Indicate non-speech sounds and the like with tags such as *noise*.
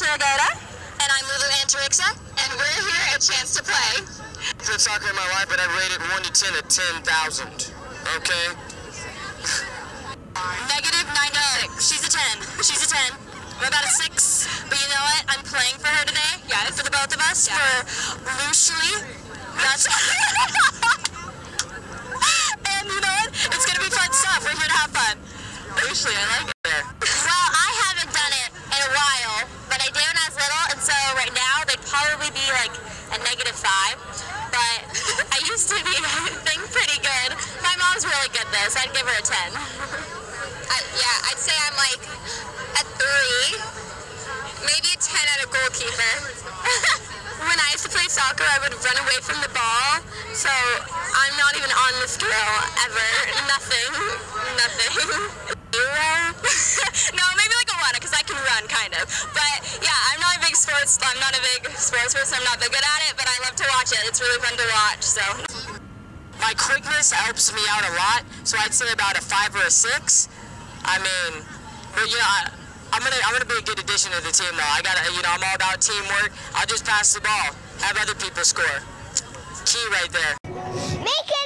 Ashley And I'm Lulu Antariksa. And we're here at Chance to Play. Played soccer in my life, but I rated 1 to 10 at 10,000. Okay? Negative 96. She's a 10. She's a 10. I'm about a 6. But you know what? I'm playing for her today. Yes. For the both of us. For Lushly. That's. *laughs* and you know what? It's going to be fun stuff. We're here to have fun. Lushly, I like it there. Well, I haven't done it in a while, but I did when I was little, and so right now they'd probably be like a negative five. But *laughs* I used to be, *laughs* pretty good. My mom's really good though, so I'd give her a ten. I, yeah, I'd say I'm like a three, maybe a ten at a goalkeeper. *laughs* when I used to play soccer, I would run away from the ball, so I'm not even on the scale ever. Nothing, nothing. Zero? no, maybe like a one, because I can run, kind of. But yeah, I'm not a big sports. I'm not a big sports person. I'm not that good at it, but I love to watch it. It's really fun to watch. So. My quickness helps me out a lot, so I'd say about a 5 or a 6. I mean, but you know, I, I'm gonna I'm gonna be a good addition to the team though. I gotta you know I'm all about teamwork. I'll just pass the ball, have other people score. Key right there. Make a